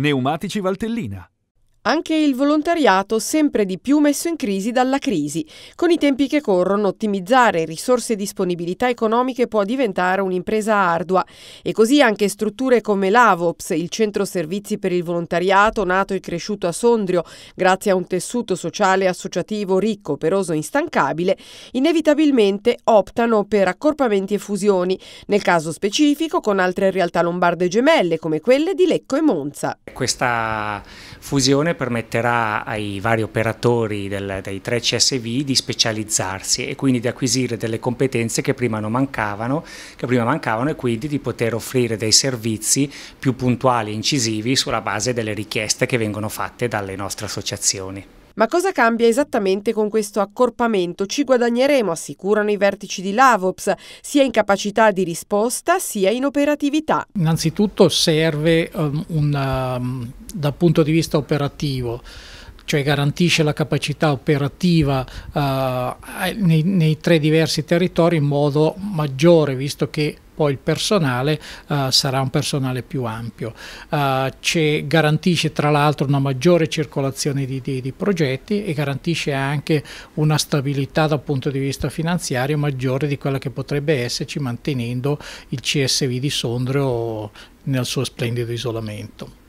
Pneumatici Valtellina. Anche il volontariato sempre di più messo in crisi dalla crisi. Con i tempi che corrono, ottimizzare risorse e disponibilità economiche può diventare un'impresa ardua e così anche strutture come l'Avops, il centro servizi per il volontariato nato e cresciuto a Sondrio grazie a un tessuto sociale e associativo ricco, operoso e instancabile, inevitabilmente optano per accorpamenti e fusioni, nel caso specifico con altre realtà lombarde gemelle come quelle di Lecco e Monza. Questa fusione permetterà ai vari operatori del, dei tre CSV di specializzarsi e quindi di acquisire delle competenze che prima mancavano, che prima mancavano e quindi di poter offrire dei servizi più puntuali e incisivi sulla base delle richieste che vengono fatte dalle nostre associazioni. Ma cosa cambia esattamente con questo accorpamento? Ci guadagneremo, assicurano i vertici di Lavops, sia in capacità di risposta sia in operatività. Innanzitutto serve um, una, um, dal punto di vista operativo cioè garantisce la capacità operativa uh, nei, nei, tre diversi territori in modo maggiore, visto che poi il personale uh, sarà un personale più ampio. Uh, garantisce tra l'altro una maggiore circolazione di, di, di, progetti e garantisce anche una stabilità dal punto di vista finanziario maggiore di quella che potrebbe esserci mantenendo il CSV di Sondrio nel suo splendido isolamento.